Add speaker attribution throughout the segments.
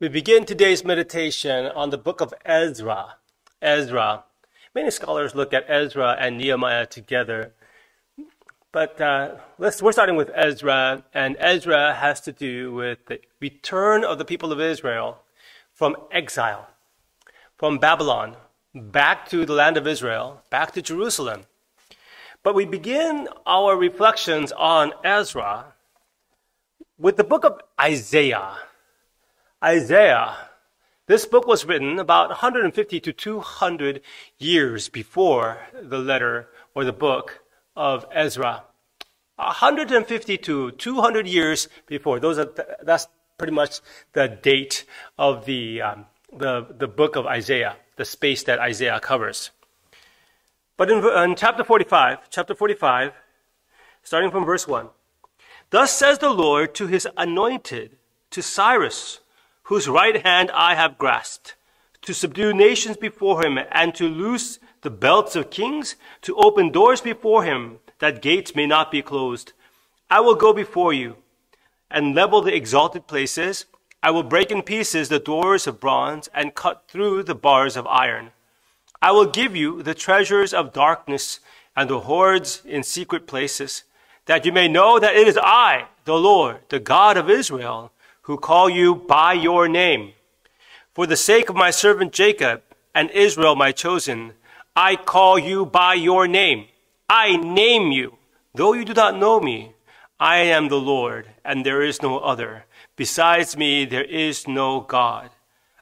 Speaker 1: We begin today's meditation on the book of Ezra. Ezra. Many scholars look at Ezra and Nehemiah together. But uh, we're starting with Ezra, and Ezra has to do with the return of the people of Israel from exile, from Babylon, back to the land of Israel, back to Jerusalem. But we begin our reflections on Ezra with the book of Isaiah. Isaiah. This book was written about 150 to 200 years before the letter or the book of Ezra. 150 to 200 years before. Those are, that's pretty much the date of the, um, the, the book of Isaiah, the space that Isaiah covers. But in, in chapter 45, chapter 45, starting from verse 1, Thus says the Lord to his anointed, to Cyrus, whose right hand I have grasped, to subdue nations before him, and to loose the belts of kings, to open doors before him, that gates may not be closed. I will go before you, and level the exalted places. I will break in pieces the doors of bronze, and cut through the bars of iron. I will give you the treasures of darkness, and the hoards in secret places, that you may know that it is I, the Lord, the God of Israel, who call you by your name. For the sake of my servant Jacob and Israel, my chosen, I call you by your name. I name you, though you do not know me. I am the Lord, and there is no other. Besides me, there is no God.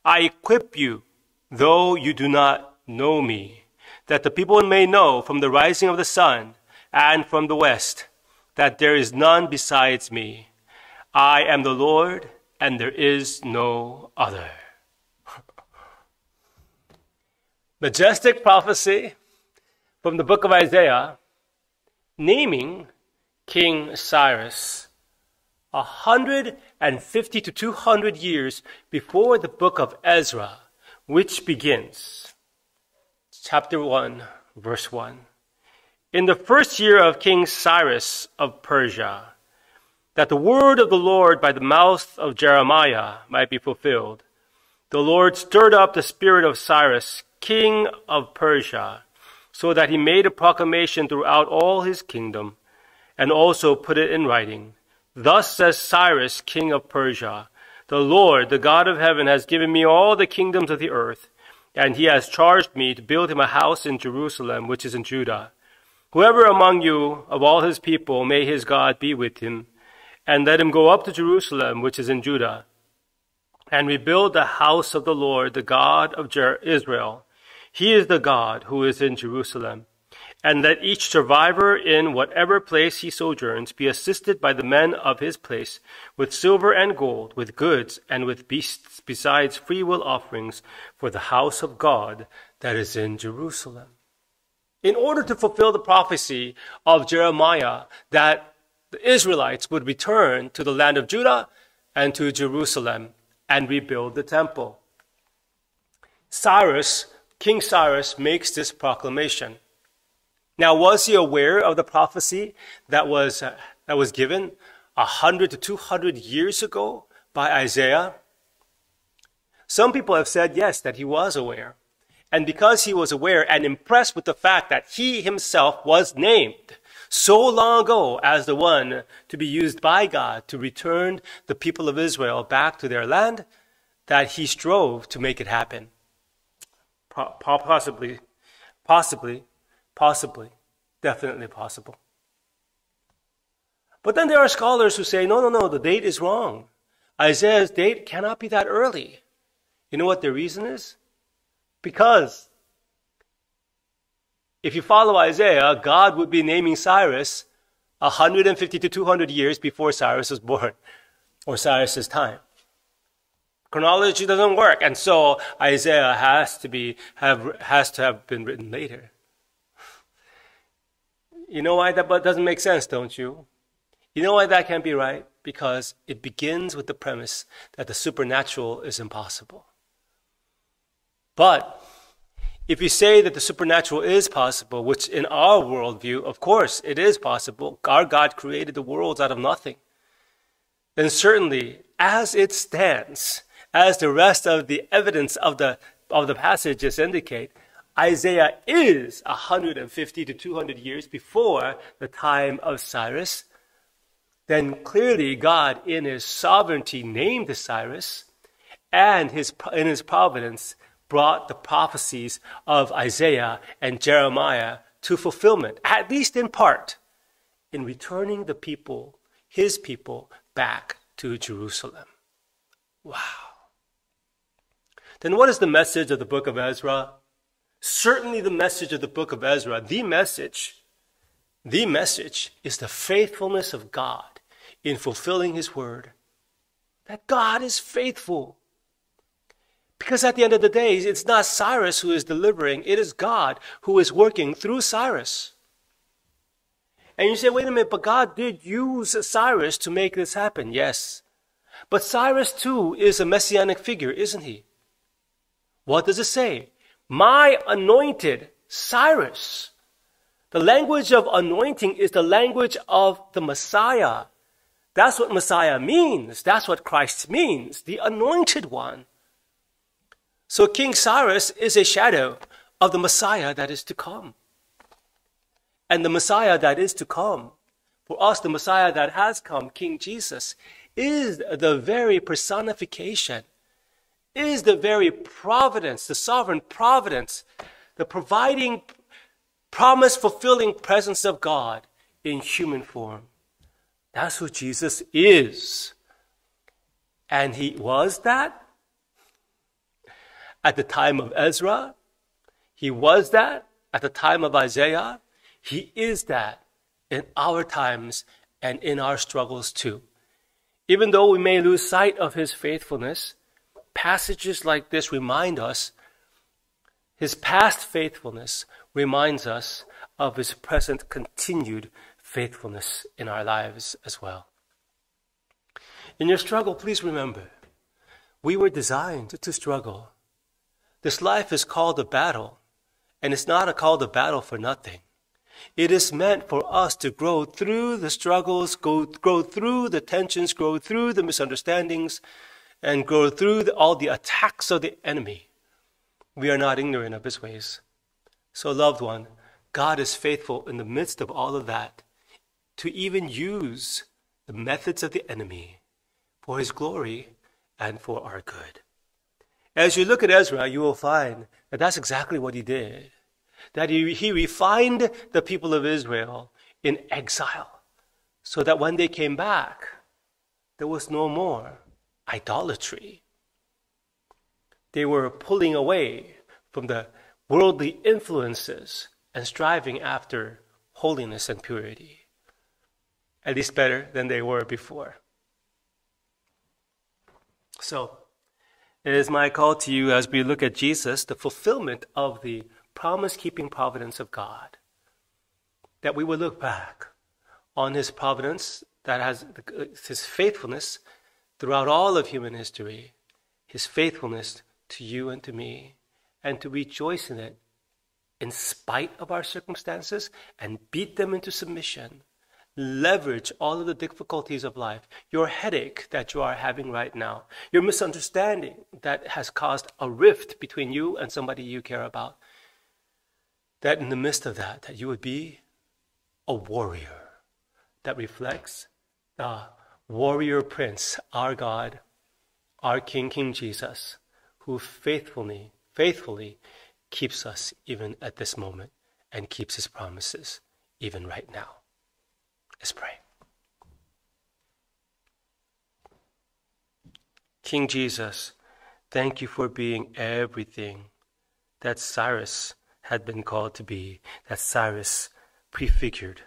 Speaker 1: I equip you, though you do not know me, that the people may know from the rising of the sun and from the west that there is none besides me. I am the Lord, and there is no other. Majestic prophecy from the book of Isaiah naming King Cyrus. A hundred and fifty to two hundred years before the book of Ezra, which begins. Chapter 1, verse 1. In the first year of King Cyrus of Persia, that the word of the Lord by the mouth of Jeremiah might be fulfilled. The Lord stirred up the spirit of Cyrus, king of Persia, so that he made a proclamation throughout all his kingdom, and also put it in writing. Thus says Cyrus, king of Persia, The Lord, the God of heaven, has given me all the kingdoms of the earth, and he has charged me to build him a house in Jerusalem, which is in Judah. Whoever among you of all his people may his God be with him, and let him go up to Jerusalem, which is in Judah, and rebuild the house of the Lord, the God of Israel. He is the God who is in Jerusalem. And let each survivor in whatever place he sojourns be assisted by the men of his place with silver and gold, with goods and with beasts, besides freewill offerings for the house of God that is in Jerusalem. In order to fulfill the prophecy of Jeremiah that the Israelites would return to the land of Judah and to Jerusalem and rebuild the temple. Cyrus, King Cyrus, makes this proclamation. Now, was he aware of the prophecy that was, uh, that was given 100 to 200 years ago by Isaiah? Some people have said yes, that he was aware. And because he was aware and impressed with the fact that he himself was named so long ago as the one to be used by God to return the people of Israel back to their land, that he strove to make it happen. Possibly, possibly, possibly, definitely possible. But then there are scholars who say, no, no, no, the date is wrong. Isaiah's date cannot be that early. You know what the reason is? Because if you follow Isaiah, God would be naming Cyrus 150 to 200 years before Cyrus was born, or Cyrus's time. Chronology doesn't work, and so Isaiah has to be have has to have been written later. You know why that doesn't make sense, don't you? You know why that can't be right? Because it begins with the premise that the supernatural is impossible. But if you say that the supernatural is possible, which in our worldview, of course, it is possible, our God created the worlds out of nothing, then certainly, as it stands, as the rest of the evidence of the, of the passages indicate, Isaiah is 150 to 200 years before the time of Cyrus. Then clearly God, in his sovereignty, named Cyrus, and his, in his providence, brought the prophecies of Isaiah and Jeremiah to fulfillment, at least in part, in returning the people, his people, back to Jerusalem. Wow. Then what is the message of the book of Ezra? Certainly the message of the book of Ezra, the message, the message is the faithfulness of God in fulfilling his word. That God is faithful. Because at the end of the day, it's not Cyrus who is delivering, it is God who is working through Cyrus. And you say, wait a minute, but God did use Cyrus to make this happen. Yes. But Cyrus too is a messianic figure, isn't he? What does it say? My anointed Cyrus. The language of anointing is the language of the Messiah. That's what Messiah means. That's what Christ means. The anointed one. So King Cyrus is a shadow of the Messiah that is to come. And the Messiah that is to come, for us, the Messiah that has come, King Jesus, is the very personification, is the very providence, the sovereign providence, the providing, promise fulfilling presence of God in human form. That's who Jesus is. And he was that at the time of Ezra. He was that at the time of Isaiah. He is that in our times and in our struggles too. Even though we may lose sight of his faithfulness, passages like this remind us his past faithfulness reminds us of his present continued faithfulness in our lives as well. In your struggle, please remember, we were designed to struggle. This life is called a battle, and it's not a called a battle for nothing. It is meant for us to grow through the struggles, go, grow through the tensions, grow through the misunderstandings, and grow through the, all the attacks of the enemy. We are not ignorant of his ways. So, loved one, God is faithful in the midst of all of that to even use the methods of the enemy for his glory and for our good. As you look at Ezra, you will find that that's exactly what he did. That he, he refined the people of Israel in exile so that when they came back, there was no more idolatry. They were pulling away from the worldly influences and striving after holiness and purity, at least better than they were before. So, it is my call to you as we look at Jesus, the fulfillment of the promise keeping providence of God, that we will look back on his providence that has his faithfulness throughout all of human history, his faithfulness to you and to me, and to rejoice in it in spite of our circumstances and beat them into submission leverage all of the difficulties of life, your headache that you are having right now, your misunderstanding that has caused a rift between you and somebody you care about, that in the midst of that, that you would be a warrior that reflects the warrior prince, our God, our King, King Jesus, who faithfully, faithfully keeps us even at this moment and keeps his promises even right now. Let's pray. King Jesus, thank you for being everything that Cyrus had been called to be, that Cyrus prefigured.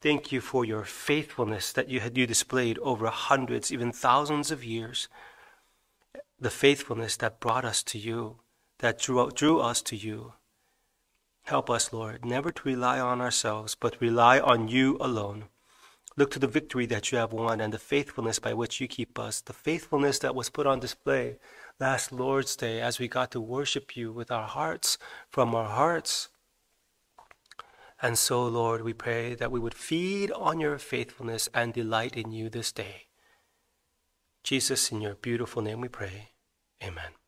Speaker 1: Thank you for your faithfulness that you had you displayed over hundreds, even thousands of years. The faithfulness that brought us to you, that drew, drew us to you. Help us, Lord, never to rely on ourselves, but rely on you alone. Look to the victory that you have won and the faithfulness by which you keep us, the faithfulness that was put on display last Lord's Day as we got to worship you with our hearts from our hearts. And so, Lord, we pray that we would feed on your faithfulness and delight in you this day. Jesus, in your beautiful name we pray. Amen.